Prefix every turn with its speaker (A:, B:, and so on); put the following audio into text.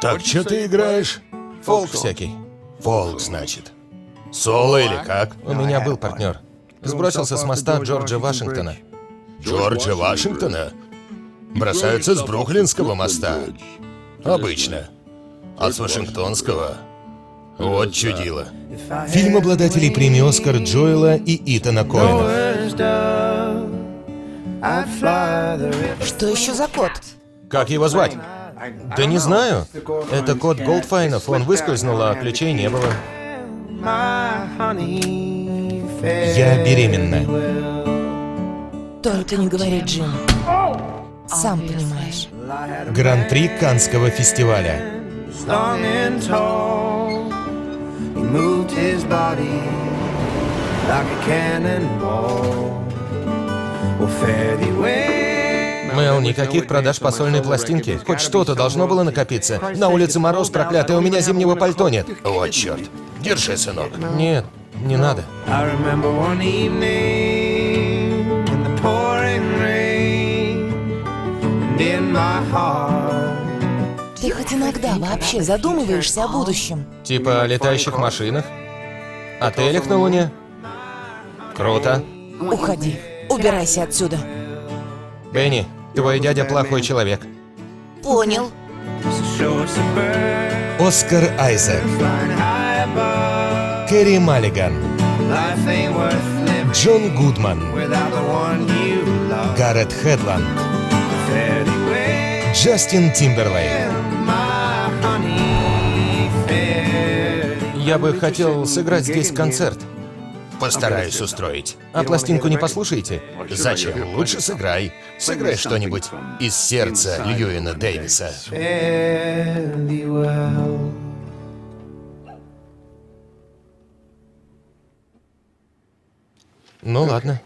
A: Так, что ты играешь?
B: Фолк всякий.
A: Фолк, значит. Соло или как?
B: У меня был партнер. Сбросился с моста Джорджа Вашингтона.
A: Джорджа Вашингтона? Бросаются с Бруклинского моста. Обычно. А с Вашингтонского? Вот чудило.
B: Фильм обладателей премии «Оскар» Джоэла и Итана Коэна.
C: Что еще за кот?
B: Как его звать? Да не знаю. Это кот Голдфайнов. Он выскользнул, а ключей не было. Я беременна.
C: Только не говори, Джим. Сам понимаешь.
B: Гран-при Канского фестиваля.
D: like a cannonball. Well, fare thee well.
B: Мэл, никаких продаж посольной пластинки. Хоть что-то должно было накопиться. На улице мороз проклятый, у меня зимнего пальто нет.
A: Вот черт. Держи, сынок.
B: Нет, не надо.
C: Ты хоть иногда вообще задумываешься о будущем?
B: Типа о летающих машинах? Отелях на Луне? Круто.
C: Уходи. Убирайся отсюда.
B: Бенни, твой дядя плохой человек.
C: Понял.
B: Оскар Айзек. Кэрри Маллиган, Джон Гудман. Гаррет Хедланд, Джастин Тимберлейк.
D: thee
B: Я бы хотел сыграть здесь концерт.
A: Постараюсь устроить.
B: А пластинку не послушаете?
A: Зачем? Лучше сыграй. Сыграй что-нибудь из сердца Льюина Дэвиса.
B: Ну ладно.